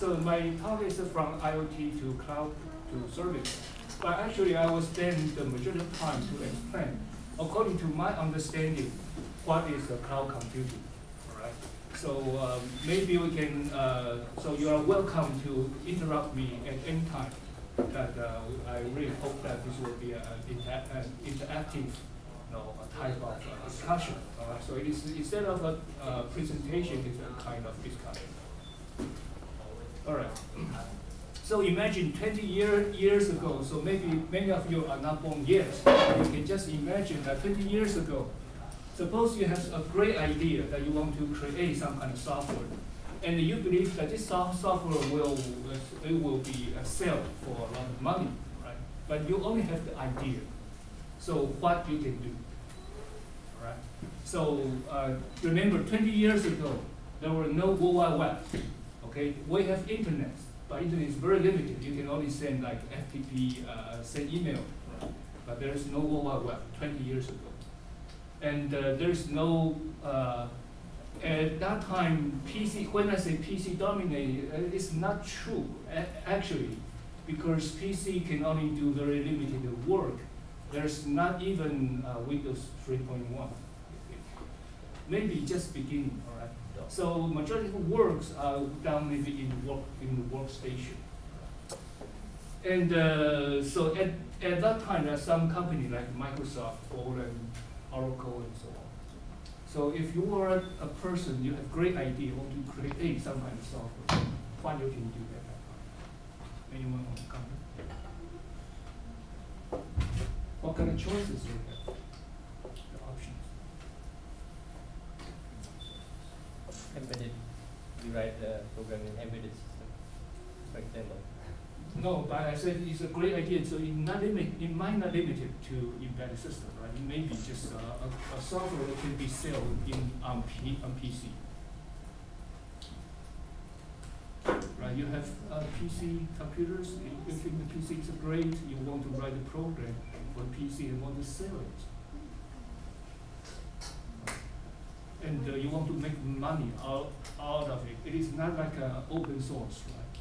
So my talk is from IoT to cloud to service. But actually, I will spend the majority of time to explain, according to my understanding, what is the cloud computing, all right? So um, maybe we can, uh, so you are welcome to interrupt me at any time. That uh, I really hope that this will be an inter an interactive know, a type of uh, discussion. Right? So it is, instead of a uh, presentation, it's a kind of discussion. All right. So imagine 20 year, years ago, so maybe many of you are not born yet. You can just imagine that 20 years ago, suppose you have a great idea that you want to create some kind of software, and you believe that this software will, it will be a sell for a lot of money, right? But you only have the idea. So what you can do, right? So uh, remember, 20 years ago, there were no World Web, okay? We have internet, but internet is very limited. You can only send like FTP, uh, send email, but there is no World Wide Web 20 years ago. And uh, there's no, uh, at that time, PC, when I say PC dominated, uh, it's not true, actually, because PC can only do very limited work. There's not even uh, Windows 3.1. Maybe just beginning, all right? So majority of works are done maybe in work in the workstation. And uh, so at, at that time, there are some company like Microsoft, Borland, Oracle, and so on. So if you are a person, you have great idea, want to create some kind of software, what you can do at that time? Anyone want to comment? What kind of choices you have? The options. Embedded, you write the program in embedded system, for example. No, but I said it's a great idea, so it not limit, it might not limit it to embedded system, right? It may be just uh, a, a software that can be sold in, on P, on PC. Right, you have uh, PC computers, you you think the PC is great, you want to write a program for PC and want to sell it. And uh, you want to make money out, out of it. It is not like uh, open source, right?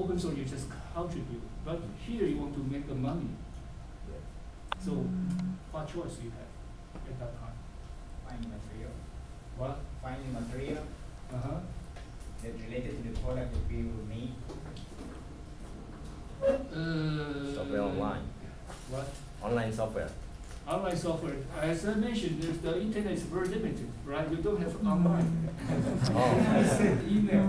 Open source, you just contribute, but here you want to make the money. So what choice you have at that time? Finding material. What? Finding material Uh-huh. that's related to the product that we will need. Uh, Software online, What? online software. Online software, as I mentioned, the internet is very limited, right? You don't have mm. online. Oh, I. Send email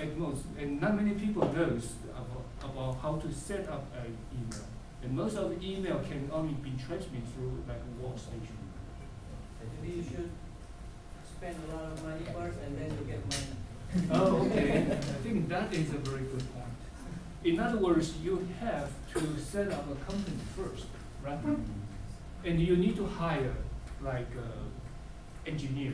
at most, and not many people knows about, about how to set up an email. And most of the email can only be transmitted through like a workstation. Maybe you should spend a lot of money first and then you get money. Oh, okay. I think that is a very good point. In other words, you have to set up a company first, right? And you need to hire like uh, engineer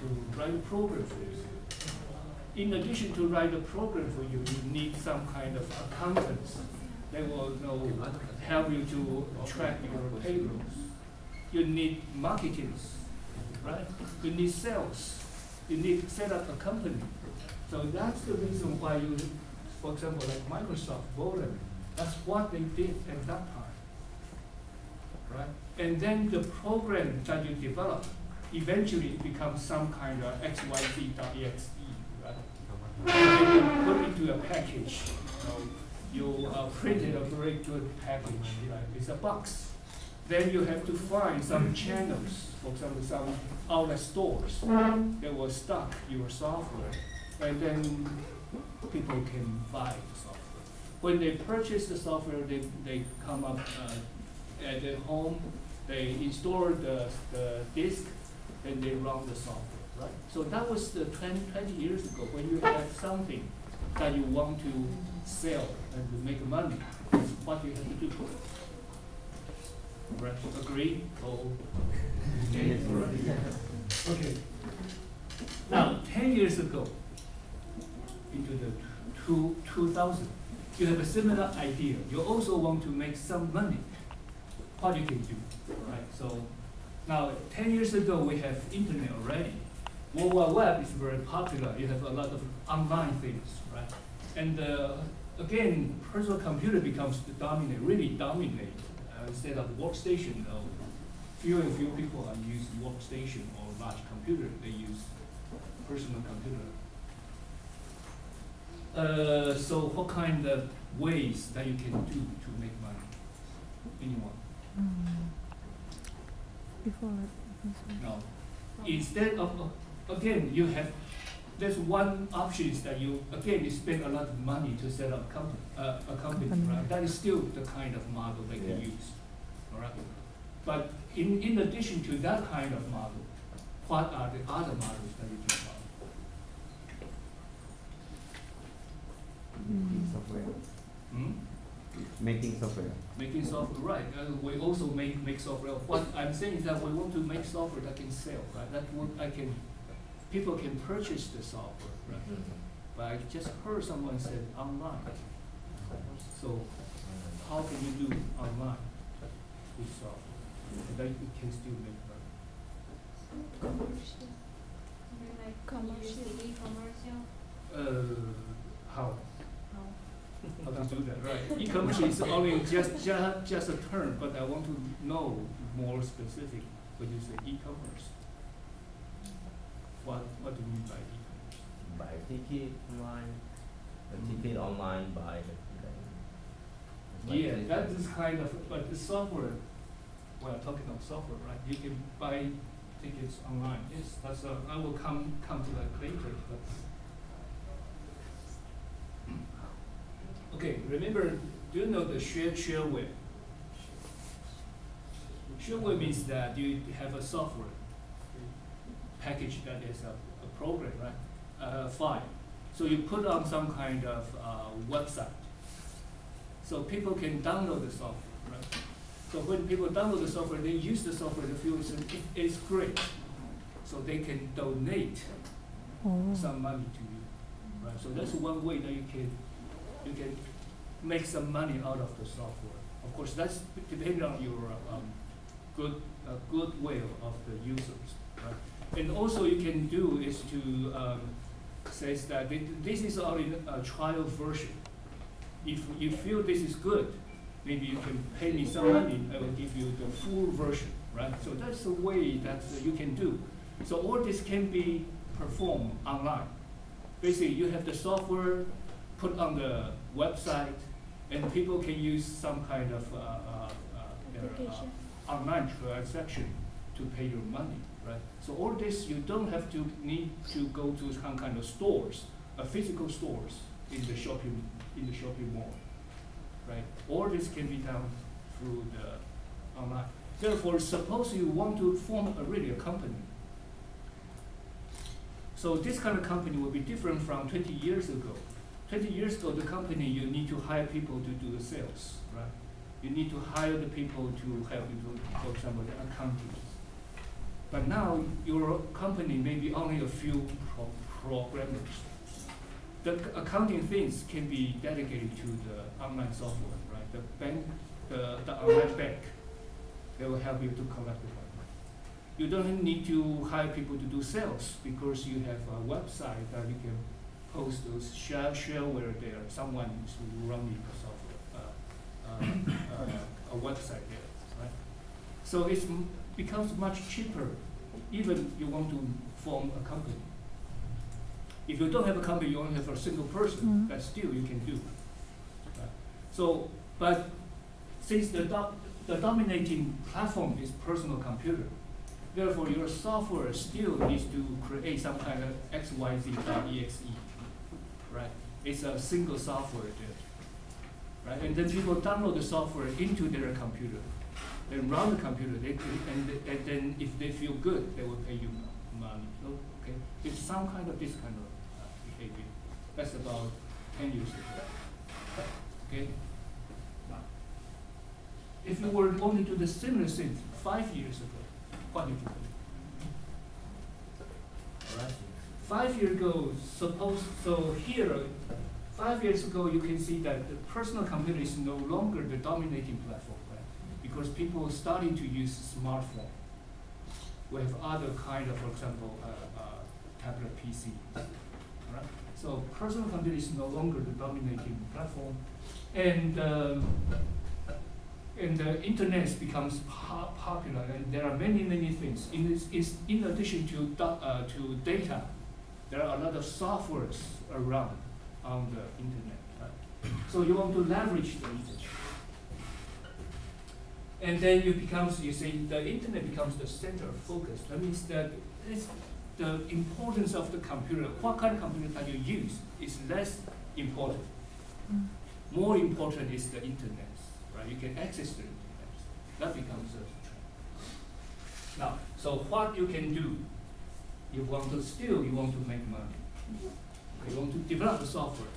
to write a program for you. In addition to write a program for you, you need some kind of accountants that will you know, help you to track your payrolls. You need marketers, right? You need sales. You need to set up a company. So that's the reason why you, for example, like Microsoft, Borland, that's what they did at that. Right? And then the program that you develop eventually becomes some kind of XYZ.exe, right? You put into a package, you know, you uh, printed a very good package, right? It's a box. Then you have to find some channels, for example, some outlet stores that will stock your software, and then people can buy the software. When they purchase the software, they, they come up uh, at their home, they install the, the disk, and they run the software, right? So that was the 20, 20 years ago, when you have something that you want to sell and to make money, what you have to do. Right, agree? Oh, okay. Okay. Now, ten years ago, into the two, two thousand, you have a similar idea. You also want to make some money. What you can do, right? So, now, ten years ago, we have internet already. World Wide Web is very popular. You have a lot of online things, right? And uh, again, personal computer becomes the dominant, really dominate uh, instead of workstation. Uh, few and few people are use workstation or large computer. They use personal computer. Uh, so what kind of ways that you can do to make money? Anyone? Before No. Instead of, of- again, you have, there's one option is that you, again, you spend a lot of money to set up company, uh, a company, Company. right? That is still the kind of model they can Yeah. use, all right? But in, in addition to that kind of model, what are the other models that you can follow? Making software. Hmm? Making software. Making software, right, uh, we also make, make software, what I'm saying is that we want to make software that can sell, right? That would, I can, people can purchase the software, right? But I just heard someone said online. So how can you do online with software? And That you can still make money. Commercial. Like Commercial. e-commercial. Uh, how? How? How to do that, right? E-commerce is only just, just, just a term, but I want to know more specific when you say e-commerce. What, what do you mean by e-commerce? Buy ticket online, the ticket online, buy the. the- Yeah, that is kind of, but the software, we are talking about software, right? You can buy tickets online, yes, that's, uh, I will come, come to that later, but. Okay, remember, do you know the share, shareware? Shareware means that you have a software package that is a, a program, right? A file. So you put on some kind of, uh, website. So people can download the software, right? So when people download the software, they use the software, they feel it's, it's great. So they can donate oh, some money to you, right? So that's one way that you can, you can make some money out of the software. Of course, that's depending on your, um, good, uh, of the users, right? And also you can do is to, um, says that this is only a trial version. If you feel this is good, maybe you can pay me some money, I will give you the full version, right? So that's a way that uh, you can do. So all this can be performed online. Basically, you have the software put on the website, and people can use some kind of, uh, uh, uh, their, uh, online transaction to pay your money, right? So all this, you don't have to need to go to some kind of stores, uh, physical stores in the shopping, in the shopping mall, right? All this can be done through the online. Therefore, suppose you want to form a really a company. So this kind of company will be different from twenty years ago. Twenty years ago, the company, you need to hire people to do the sales, right? You need to hire the people to help you do, for example, the accounting. But now, your company may be only a few pro- programmers. The accounting things can be dedicated to the online software, right? The bank, the, the online bank, they will help you to collect the money. You don't need to hire people to do sales because you have a website that you can post those share, shareware there. Someone is running the software, uh, uh, uh, a website there, right? So it becomes much cheaper, even you want to form a company. If you don't have a company, you only have a single person, Mm. but still you can do. right? So, but since the do- the dominating platform is personal computer, therefore your software still needs to create some kind of XYZ.exe, right? It's a single software right? And then people download the software into their computer, then run the computer, they and, and then if they feel good, they will pay you money. Okay, it's some kind of this kind of uh, behavior. That's about ten years ago. Okay? If you were going to the similar thing five years ago, what did you do? Five years ago, suppose, so here, five years ago, you can see that the personal computer is no longer the dominating platform, right? Because people are starting to use smartphone. We have other kind of, for example, uh, uh, tablet PC. Alright? So personal computer is no longer the dominating platform, and um, and the internet becomes po- popular, and there are many many things. In this, in addition to uh, to data, there are a lot of softwares around on the internet. Right? So you want to leverage the internet. And then you becomes, you see, the internet becomes the center of focus. That means that it's the importance of the computer, what kind of computer that you use, is less important. Mm. More important is the internet, right? You can access the internet. That becomes a trend. Now, so what you can do, you want to steal, you want to make money. You want to develop the software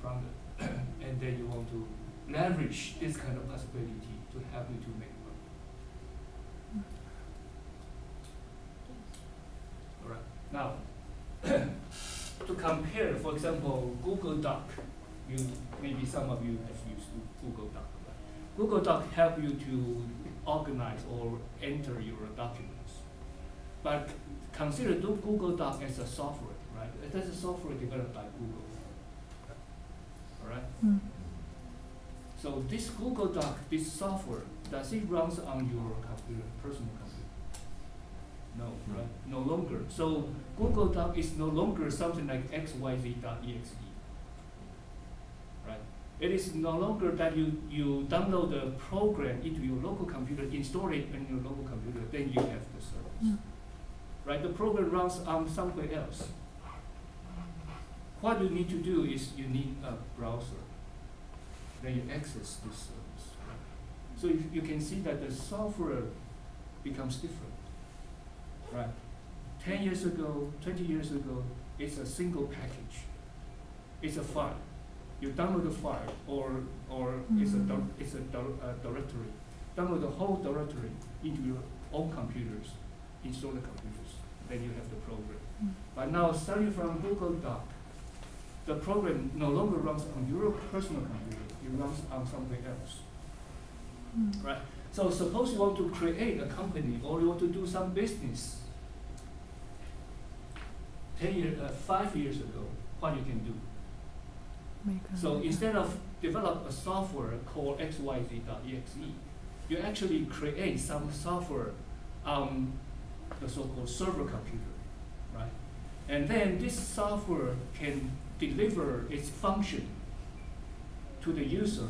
from the, and then you want to leverage this kind of possibility to help you to make money. All right. Now, to compare, for example, Google Doc, you maybe some of you have used Google Doc. Right? Google Doc help you to organize or enter your documents. But consider do Google Doc as a software, right? It is a software developed by Google. All right. Mm. So this Google Doc, this software, does it runs on your computer, personal computer? No, right? No longer. So Google Doc is no longer something like xyz.exe. Right? It is no longer that you, you download the program into your local computer, install it in your local computer, then you have the service. Mm. Right? The program runs on somewhere else. What you need to do is you need a browser then you access this service. Right? So you, you can see that the software becomes different. Right? Ten years ago, twenty years ago, it's a single package. It's a file. You download the file, or or it's a Mm. it's a uh, directory. Download the whole directory into your own computers, install the computers. Then you have the program. Mm. But now, starting from Google Doc, the program no longer runs on your personal computer, it runs on something else. Mm. Right? So suppose you want to create a company or you want to do some business. Ten years, uh, five years ago, what you can do? So instead of develop a software called xyz.exe, you actually create some software on the so-called server computer, right? And then this software can deliver its function to the user,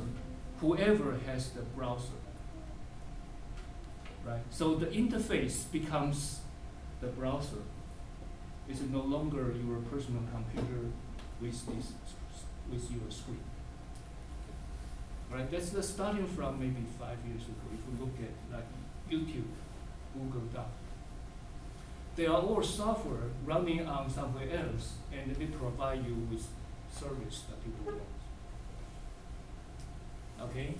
whoever has the browser. Right? So the interface becomes the browser. It's no longer your personal computer with this with your screen. Right? That's the starting from maybe five years ago. If we look at like YouTube, Google they are all software running on somewhere else, and they provide you with service that people want. Okay?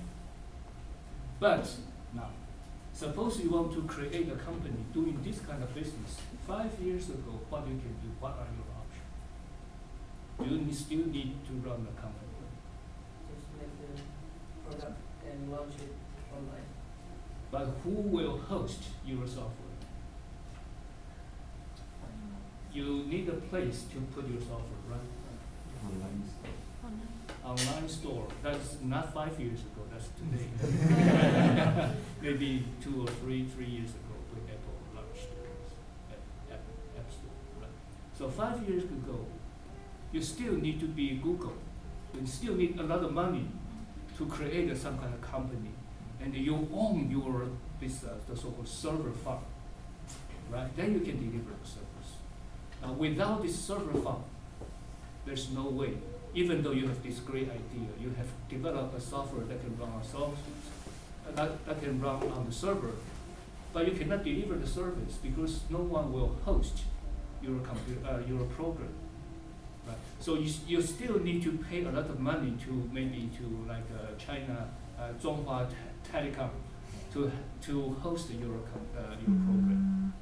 But now, suppose you want to create a company doing this kind of business. Five years ago, what you can do? What are your options? Do you still need to run a company? Just make the product and launch it online. But who will host your software? You need a place to put your software, right? Online store. Online store. That's not five years ago. That's today. Maybe two or three, three years ago when Apple launched the App, App Store. Right? So five years ago, you still need to be Google. You still need a lot of money to create some kind of company, and you own your this uh, the so-called server farm, right? Then you can deliver the service. Now, without this server farm, there's no way. Even though you have this great idea, you have developed a software that can run on software, uh, that, that can run on the server, but you cannot deliver the service because no one will host your computer, uh, your program. Right? So you, you still need to pay a lot of money to maybe to like uh, China, uh, Chunghwa Telecom, to to host your uh, your program.